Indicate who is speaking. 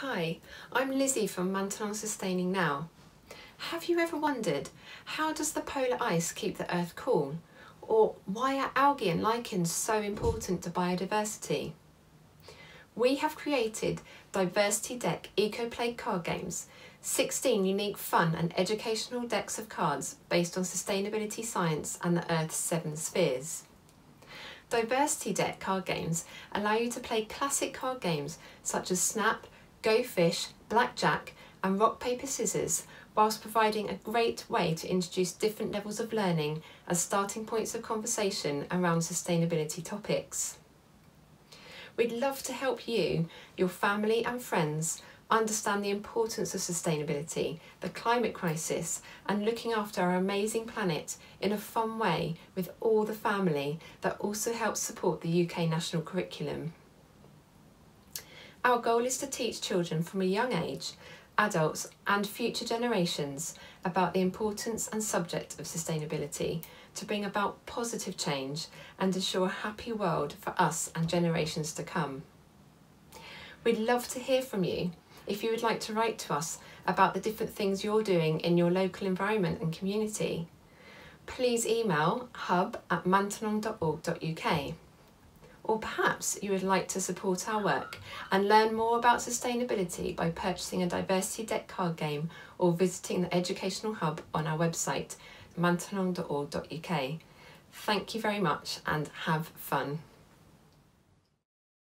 Speaker 1: Hi, I'm Lizzie from Maintenant Sustaining Now. Have you ever wondered how does the polar ice keep the earth cool? Or why are algae and lichens so important to biodiversity? We have created Diversity Deck EcoPlay card games, 16 unique fun and educational decks of cards based on sustainability science and the Earth's seven spheres. Diversity Deck card games allow you to play classic card games such as Snap, Go Fish, Blackjack and Rock Paper Scissors whilst providing a great way to introduce different levels of learning as starting points of conversation around sustainability topics. We'd love to help you, your family and friends understand the importance of sustainability, the climate crisis and looking after our amazing planet in a fun way with all the family that also helps support the UK national curriculum. Our goal is to teach children from a young age, adults and future generations about the importance and subject of sustainability to bring about positive change and ensure a happy world for us and generations to come. We'd love to hear from you if you would like to write to us about the different things you're doing in your local environment and community. Please email hub at maintenant.org.uk. Or perhaps you would like to support our work and learn more about sustainability by purchasing a Diversity Deck card game or visiting the Educational Hub on our website, maintenant.org.uk. Thank you very much and have fun.